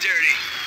dirty.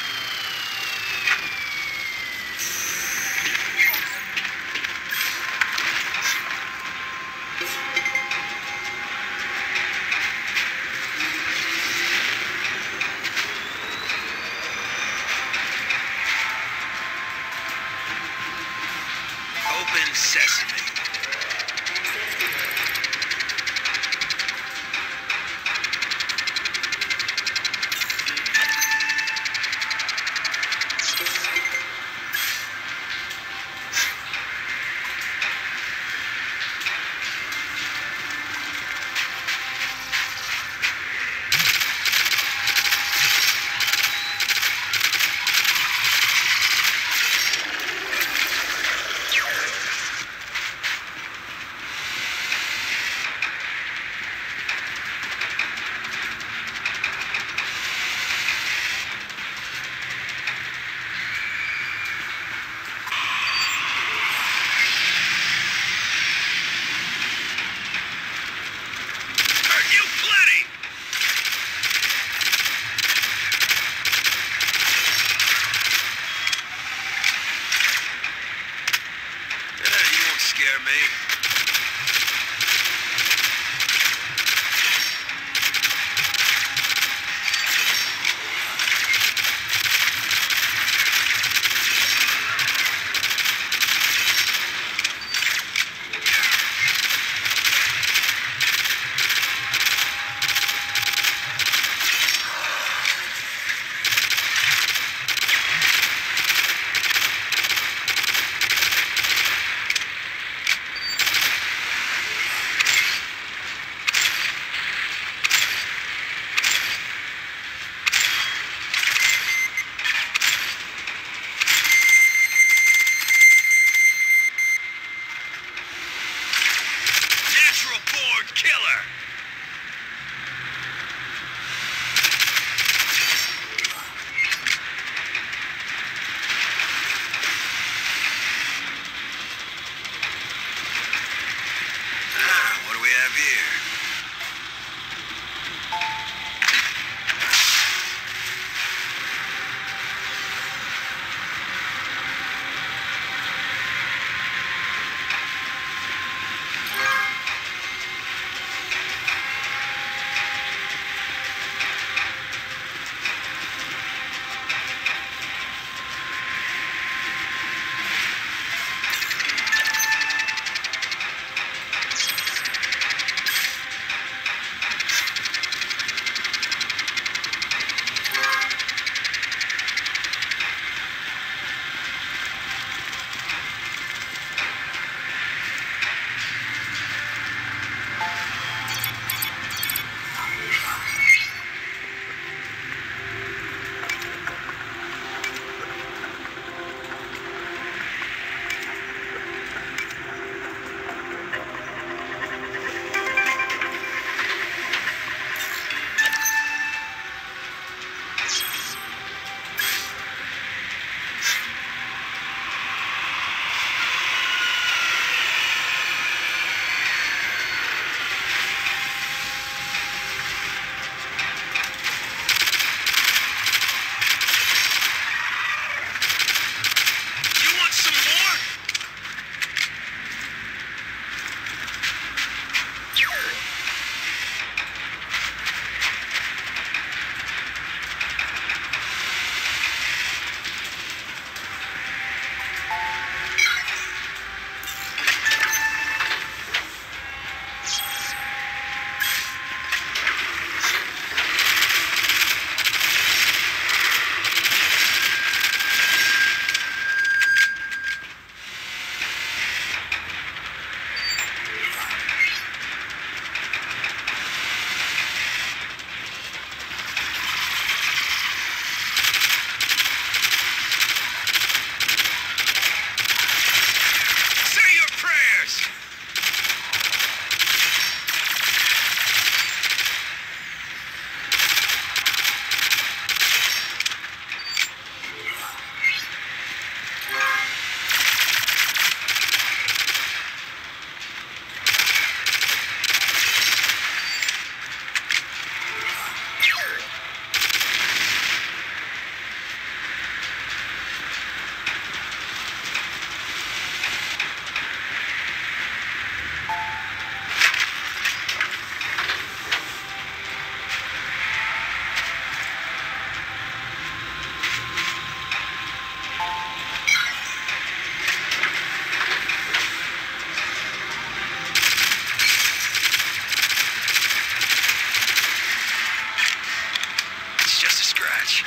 scratch.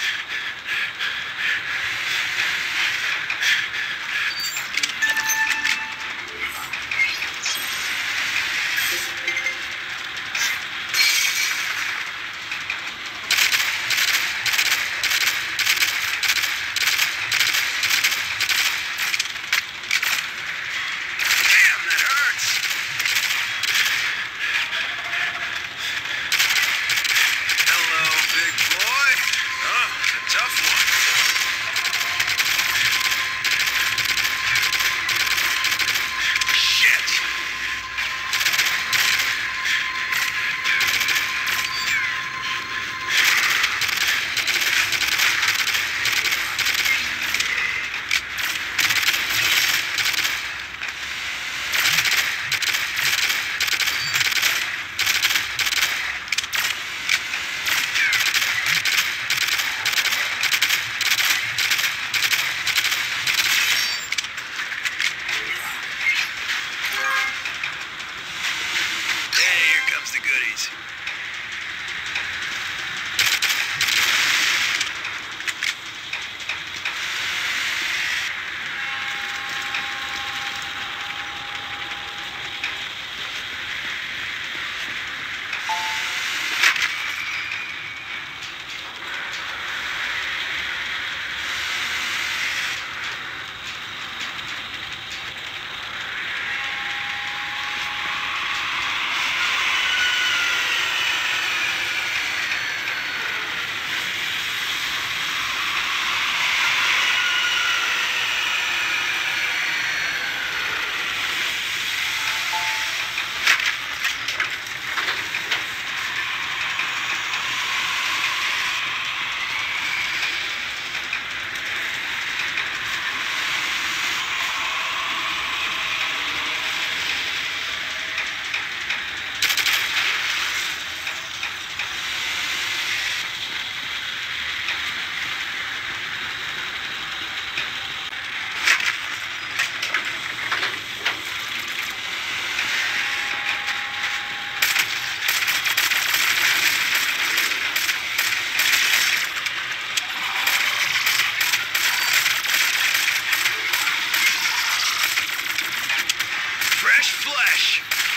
Flesh.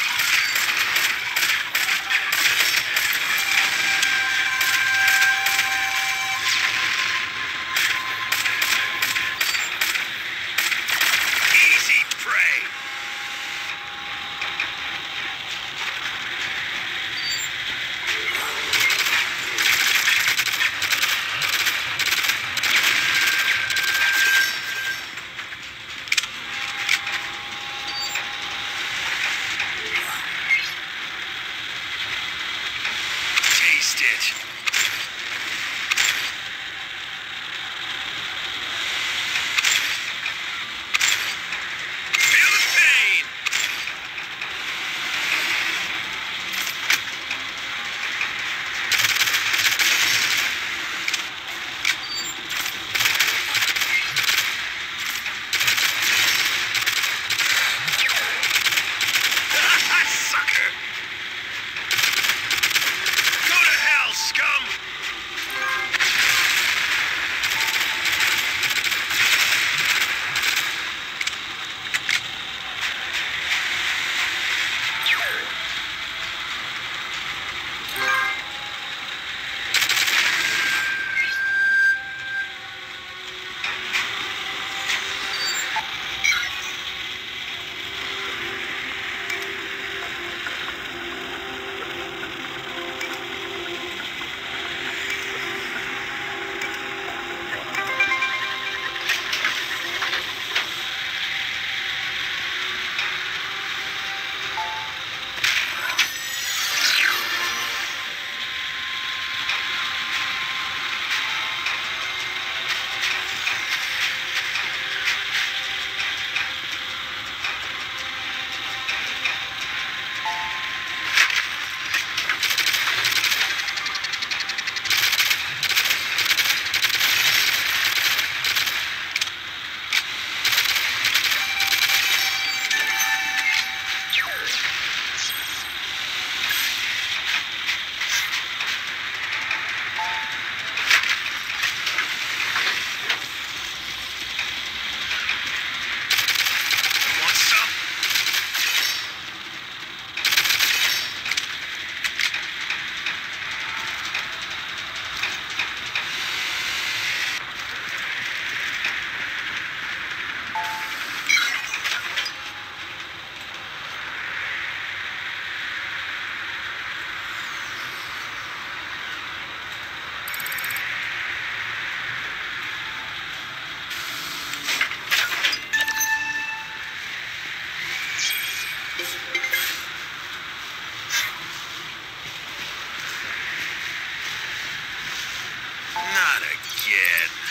again.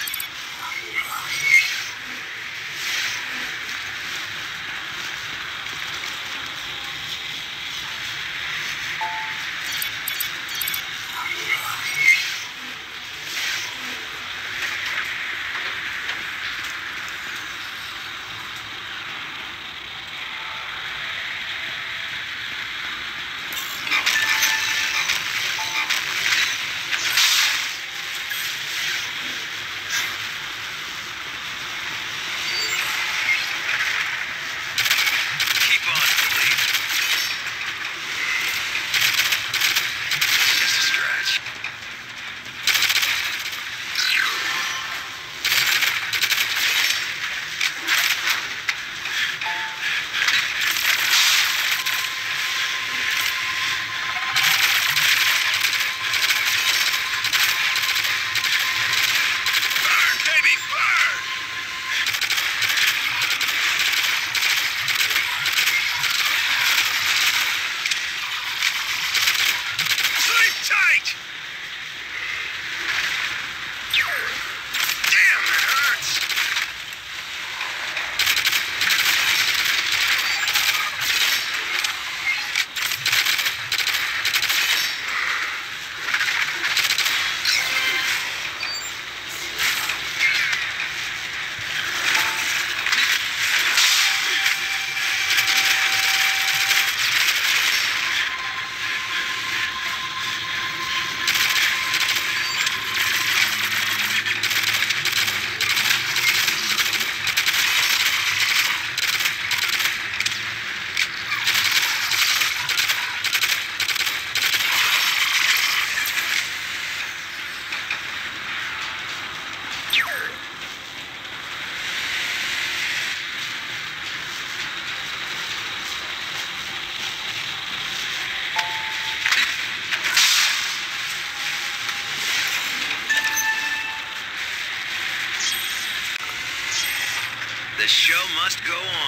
Must go on.